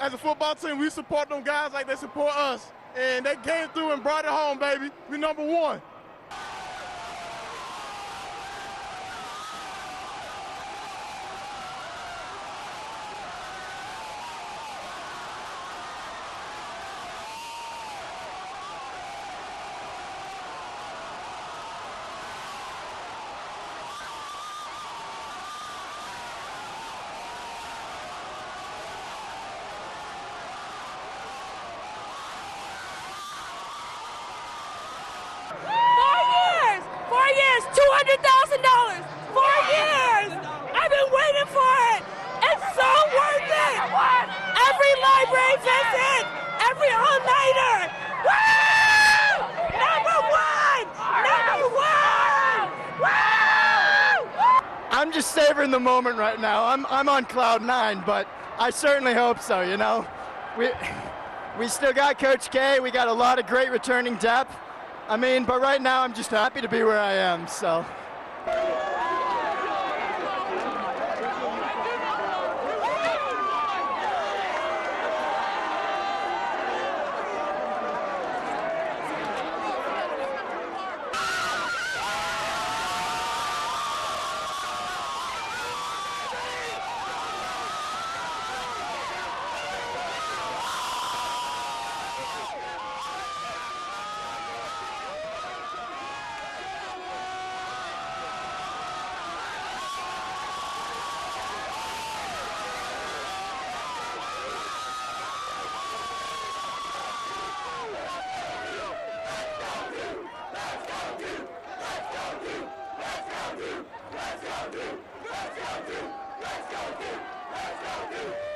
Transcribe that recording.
as a football team, we support them guys like they support us. And they came through and brought it home, baby. We number one. Every visit! Every all-nighter! Woo! Number one! Number one! Woo! I'm just savoring the moment right now. I'm, I'm on cloud nine, but I certainly hope so, you know. We, we still got Coach K. We got a lot of great returning depth. I mean, but right now I'm just happy to be where I am, so. Let's go, dude! Let's go, dude! Let's go, dude! Let's go, dude!